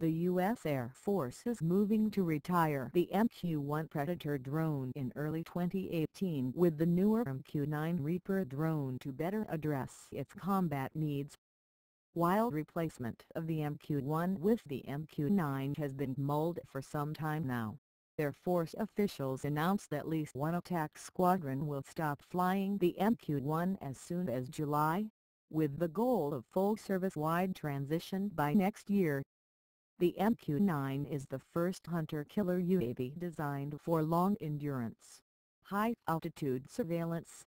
The U.S. Air Force is moving to retire the MQ-1 Predator drone in early 2018 with the newer MQ-9 Reaper drone to better address its combat needs. While replacement of the MQ-1 with the MQ-9 has been mulled for some time now, Air Force officials announced that at least one attack squadron will stop flying the MQ-1 as soon as July, with the goal of full service-wide transition by next year. The MQ-9 is the first hunter-killer UAV designed for long-endurance, high-altitude surveillance.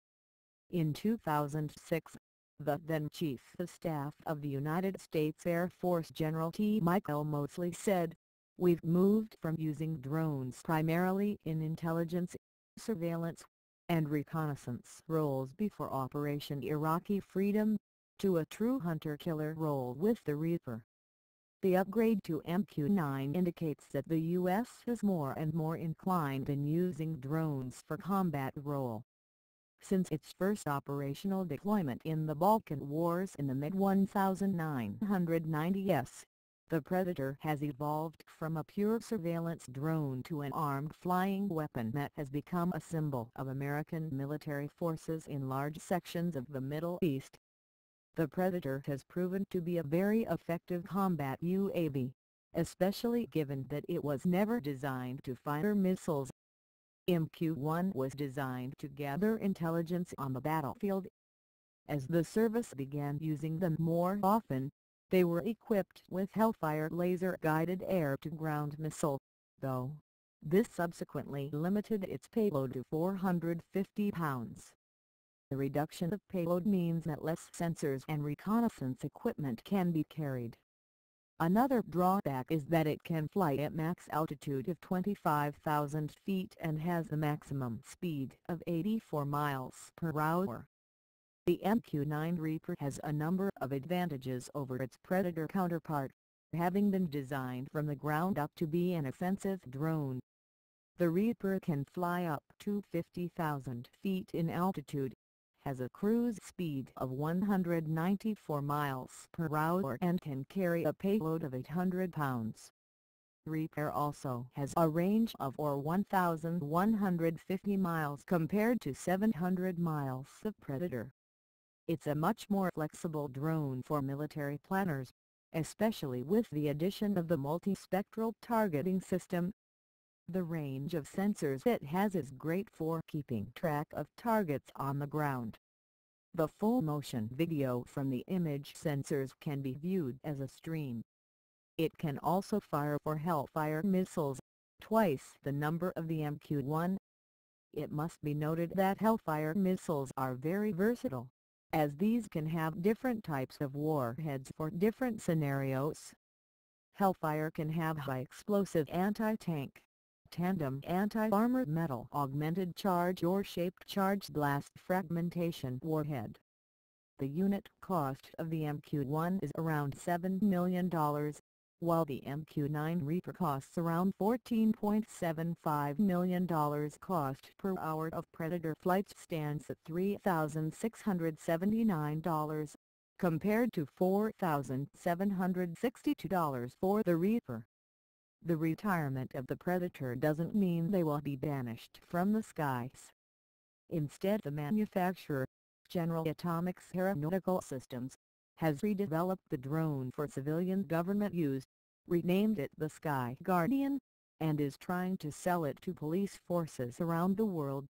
In 2006, the then Chief of Staff of the United States Air Force General T. Michael Moseley said, We've moved from using drones primarily in intelligence, surveillance, and reconnaissance roles before Operation Iraqi Freedom, to a true hunter-killer role with the Reaper. The upgrade to MQ-9 indicates that the U.S. is more and more inclined in using drones for combat role. Since its first operational deployment in the Balkan Wars in the mid-1990s, the Predator has evolved from a pure surveillance drone to an armed flying weapon that has become a symbol of American military forces in large sections of the Middle East. The Predator has proven to be a very effective combat UAV, especially given that it was never designed to fire missiles. MQ-1 was designed to gather intelligence on the battlefield. As the service began using them more often, they were equipped with Hellfire laser-guided air-to-ground missile, though. This subsequently limited its payload to 450 pounds. The reduction of payload means that less sensors and reconnaissance equipment can be carried. Another drawback is that it can fly at max altitude of 25,000 feet and has a maximum speed of 84 miles per hour. The MQ-9 Reaper has a number of advantages over its Predator counterpart, having been designed from the ground up to be an offensive drone. The Reaper can fly up to 50,000 feet in altitude has a cruise speed of 194 miles per hour and can carry a payload of 800 pounds. Reaper also has a range of or 1,150 miles compared to 700 miles of Predator. It's a much more flexible drone for military planners, especially with the addition of the multispectral targeting system the range of sensors it has is great four keeping track of targets on the ground. The full motion video from the image sensors can be viewed as a stream. It can also fire for Hellfire missiles, twice the number of the MQ-1. It must be noted that Hellfire missiles are very versatile, as these can have different types of warheads for different scenarios. Hellfire can have high explosive anti-tank, tandem anti-armor metal augmented charge or shaped charge blast fragmentation warhead. The unit cost of the MQ-1 is around $7 million, while the MQ-9 Reaper costs around $14.75 million cost per hour of Predator flights stands at $3,679, compared to $4,762 for the Reaper. The retirement of the Predator doesn't mean they will be banished from the skies. Instead the manufacturer, General Atomics Aeronautical Systems, has redeveloped the drone for civilian government use, renamed it the Sky Guardian, and is trying to sell it to police forces around the world.